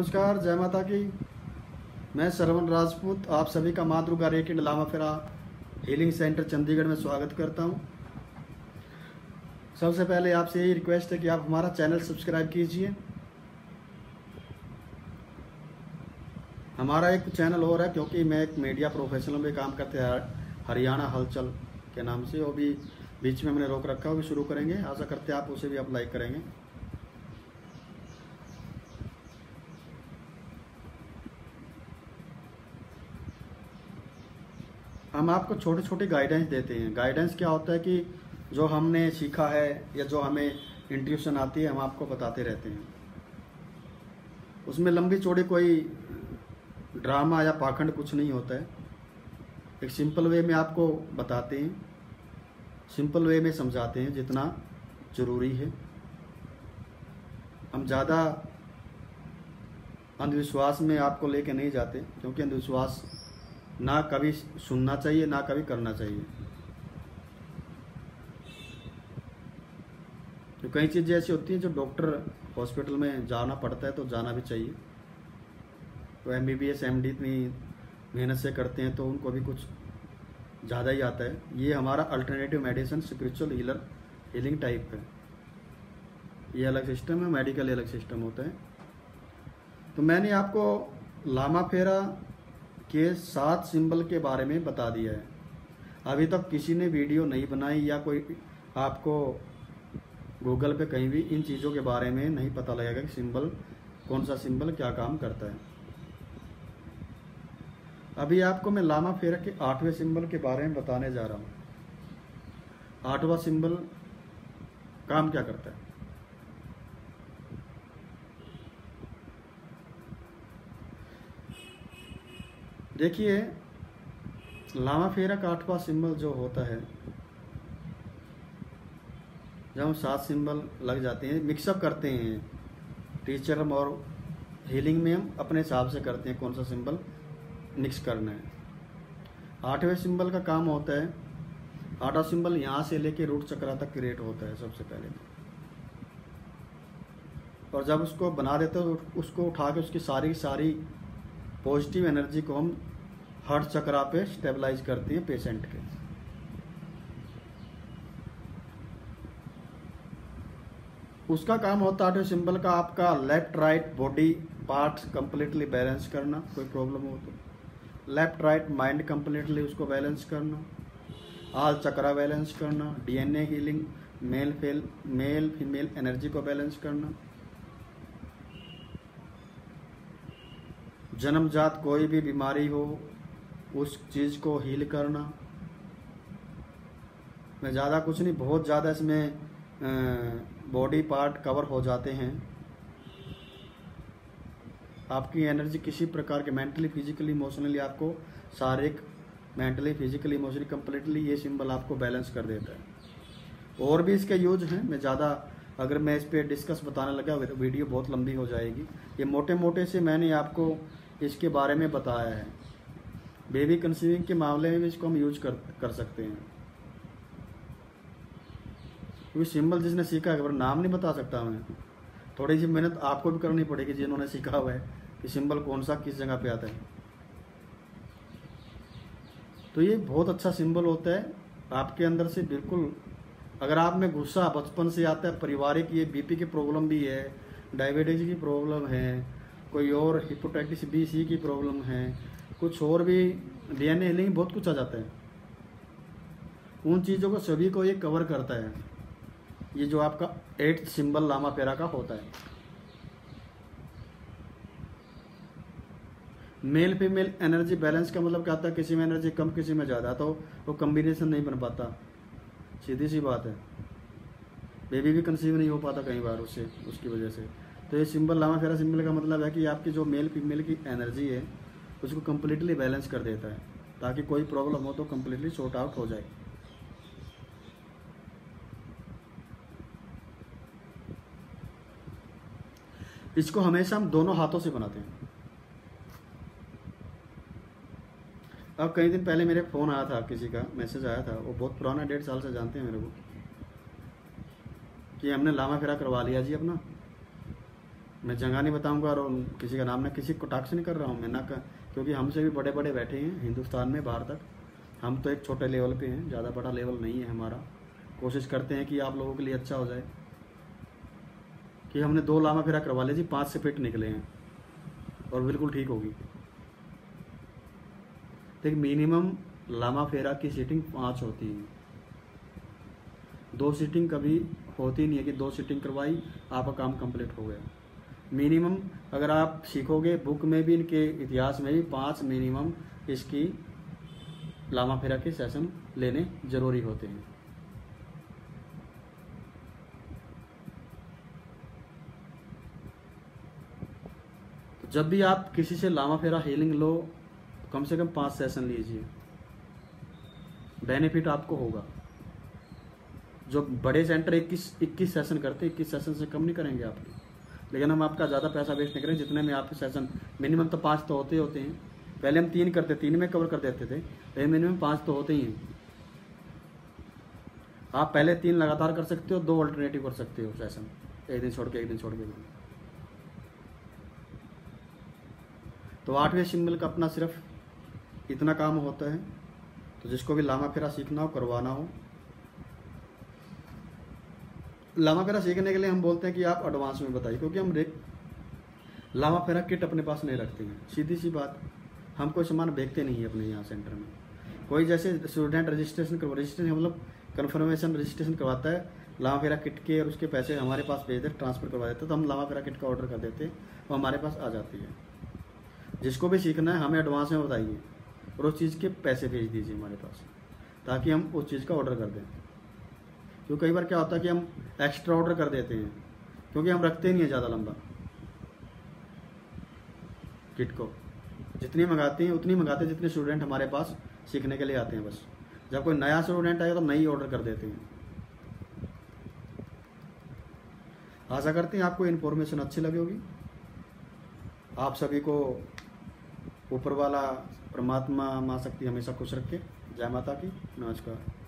नमस्कार, जय माता की। मैं सरवन राजपूत, आप सभी का माँ दुर्गा रेकिड लामा फेरा हीलिंग सेंटर चंडीगढ़ में स्वागत करता हूँ। सबसे पहले आपसे यही रिक्वेस्ट है कि आप हमारा चैनल सब्सक्राइब कीजिए। हमारा एक चैनल और है, क्योंकि मैं एक मीडिया प्रोफेशनल में काम करते हैं, हरियाणा हलचल के नाम से, वो भी बीच में मैंने रोक रखा वो भी शुरू करेंगे। आशा करते हैं आप उसे भी लाइक करेंगे। हम आपको छोटे छोटे गाइडेंस देते हैं। गाइडेंस क्या होता है कि जो हमने सीखा है या जो हमें इंट्यूशन आती है, हम आपको बताते रहते हैं। उसमें लंबी चौड़ी कोई ड्रामा या पाखंड कुछ नहीं होता है। एक सिंपल वे में आपको बताते हैं। सिंपल वे में समझाते हैं जितना ज़रूरी है। हम ज़्यादा अंधविश्वास में आपको लेके नहीं जाते, क्योंकि अंधविश्वास ना कभी सुनना चाहिए, ना कभी करना चाहिए। तो कई चीज़ें ऐसी होती हैं जो डॉक्टर हॉस्पिटल में जाना पड़ता है तो जाना भी चाहिए। तो M B B S M D इतनी मेहनत से करते हैं तो उनको भी कुछ ज़्यादा ही आता है। ये हमारा alternative medicine spiritual healer healing type है। ये अलग सिस्टम है मेडिकल अलग सिस्टम होता है। तो मैंने आपको लामा फेरा के सात सिंबल के बारे में बता दिया है। अभी तक किसी ने वीडियो नहीं बनाई या कोई आपको गूगल पे कहीं भी इन चीज़ों के बारे में नहीं पता लगेगा कि सिंबल, कौन सा सिंबल क्या काम करता है। अभी आपको मैं लामा फेरा के आठवें सिंबल के बारे में बताने जा रहा हूँ। आठवां सिंबल काम क्या करता है? देखिए, लामा फेरा का आठवां सिंबल जो होता है, जब हम सात सिंबल लग जाते हैं मिक्सअप करते हैं टीचर और हीलिंग में हम अपने हिसाब से करते हैं कौन सा सिंबल मिक्स करना है। आठवें सिंबल का काम होता है, आठवां सिंबल यहाँ से लेके रूट चक्रा तक क्रिएट होता है सबसे पहले और जब उसको बना देते हो तो उसको उठा के उसकी सारी सारी पॉजिटिव एनर्जी को हम हार्ट चक्रा पे स्टेबलाइज करते हैं पेशेंट के। उसका काम होता है सिंबल का आपका left right body parts completely balance करना, कोई प्रॉब्लम हो तो। लेफ़्ट राइट माइंड कंप्लीटली उसको बैलेंस करना आल चक्रा बैलेंस करना, DNA healing, male, fail, male, female energy को बैलेंस करना। जन्मजात कोई भी बीमारी हो, उस चीज़ को हील करना। मैं ज़्यादा कुछ नहीं, बहुत ज़्यादा इसमें बॉडी पार्ट कवर हो जाते हैं। आपकी एनर्जी किसी प्रकार के मेंटली फिजिकली इमोशनली आपको शारीरिक मेंटली फिजिकली इमोशनली कम्प्लीटली ये सिंबल आपको बैलेंस कर देता है। और भी इसके यूज़ हैं, मैं ज़्यादा, अगर मैं इस पर डिस्कस बताने लगा, वीडियो बहुत लंबी हो जाएगी। ये मोटे मोटे से मैंने आपको इसके बारे में बताया है। बेबी कंसीविंग के मामले में भी इसको हम यूज़ कर कर सकते हैं। क्योंकि सिंबल जिसने सीखा है नाम नहीं बता सकता मैं थोड़ी सी मेहनत आपको भी करनी पड़ेगी जिन्होंने सीखा हुआ है कि सिंबल कौन सा किस जगह पे आता है। तो ये बहुत अच्छा सिंबल होता है। आपके अंदर से बिल्कुल, अगर आप में गुस्सा बचपन से आता है, पारिवारिक ये बीपी की प्रॉब्लम भी है, डायबिटीज़ की प्रॉब्लम है कोई और हिपोटाइटिस बी सी की प्रॉब्लम है, कुछ और भी डीएनए हीलिंग बहुत कुछ आ जाता है। उन चीज़ों को सभी को ये कवर करता है। ये जो आपका एट्थ सिंबल लामा पेरा का होता है। मेल फीमेल एनर्जी बैलेंस का मतलब क्या होता है? किसी में एनर्जी कम, किसी में ज़्यादा। तो वो कम्बिनेशन नहीं बन पाता। सीधी सी बात है। बेबी भी कंसीव नहीं हो पाता कई बार उससे, उसकी वजह से। तो ये सिंबल लामा फेरा सिंबल का मतलब है कि आपकी जो मेल फीमेल की एनर्जी है, उसको कम्प्लीटली बैलेंस कर देता है, ताकि कोई प्रॉब्लम हो तो कम्प्लीटली शॉर्ट आउट हो जाए। इसको हमेशा हम दोनों हाथों से बनाते हैं। अब कई दिन पहले मेरे फ़ोन आया था, किसी का मैसेज आया था, वो बहुत पुराना, डेढ़ साल से जानते हैं मेरे को, कि हमने लामा फेरा करवा लिया जी अपना। मैं जगह नहीं बताऊँगा और किसी का नाम ना किसी को टाक्स नहीं कर रहा हूँ मैं ना कर, क्योंकि हमसे भी बड़े बड़े बैठे हैं हिंदुस्तान में बाहर तक। हम तो एक छोटे लेवल पे हैं ज़्यादा बड़ा लेवल नहीं है हमारा। कोशिश करते हैं कि आप लोगों के लिए अच्छा हो जाए। कि हमने दो लामा फेरा करवा लीजिए पाँच से पेट निकले हैं। और बिल्कुल ठीक होगी। देखिए मिनिमम लामा फेरा की सीटिंग पाँच होती है। दो सीटिंग कभी होती नहीं है कि दो सीटिंग करवाई आपका काम कंप्लीट हो गया। मिनिमम, अगर आप सीखोगे बुक में भी, इनके इतिहास में भी, पाँच मिनिमम इसकी लामा फेरा के सेशन लेने ज़रूरी होते हैं। जब भी आप किसी से लामा फेरा हीलिंग लो, कम से कम पाँच सेशन लीजिए। बेनिफिट आपको होगा। जो बड़े सेंटर 21 21 सेशन करते 21 सेशन से कम नहीं करेंगे आपके लेकिन हम आपका ज़्यादा पैसा वेस्ट नहीं करें, जितने में आपके सेशन मिनिमम तो पाँच तो होते ही होते हैं। पहले हम तीन करते, तीन में कवर कर देते थे, लेकिन मिनिमम पाँच तो होते ही हैं। आप पहले तीन लगातार कर सकते हो, दो अल्टरनेटिव कर सकते हो सेशन एक दिन छोड़ के, एक दिन छोड़ के। तो आठवें सिंबल का अपना सिर्फ़ इतना काम होता है। तो जिसको भी लामा फेरा सीखना हो, करवाना हो लामा फेरा सीखने के लिए हम बोलते हैं कि आप एडवांस में बताइए, क्योंकि हम लामा फेरा किट अपने पास नहीं रखते हैं। सीधी सी बात, हम कोई सामान बेचते नहीं है अपने यहाँ सेंटर में। कोई जैसे स्टूडेंट रजिस्ट्रेशन करवा रजिस्ट्रेशन मतलब कन्फर्मेशन रजिस्ट्रेशन करवाता है, लामा फेरा किट के और उसके पैसे हमारे पास भेज देते ट्रांसफ़र करवा देते तो हम लामा फेरा किट का ऑर्डर कर देते हैं वो हमारे पास आ जाती है। जिसको भी सीखना है, हमें एडवांस में बताइए और उस चीज़ के पैसे भेज दीजिए हमारे पास, ताकि हम उस चीज़ का ऑर्डर कर दें। क्योंकि कई बार क्या होता है कि हम एक्स्ट्रा ऑर्डर कर देते हैं, क्योंकि हम रखते नहीं है ज़्यादा लंबा। किट को। जितनी मंगाते हैं, उतनी मंगाते हैं जितने स्टूडेंट हमारे पास सीखने के लिए आते हैं बस। जब कोई नया स्टूडेंट आएगा तो नई ऑर्डर कर देते हैं। आशा करते हैं आपको इन्फॉर्मेशन अच्छी लगी होगी। आप सभी को ऊपर वाला परमात्मा माँ शक्ति हमेशा खुश रखे। जय माता की। नमस्कार।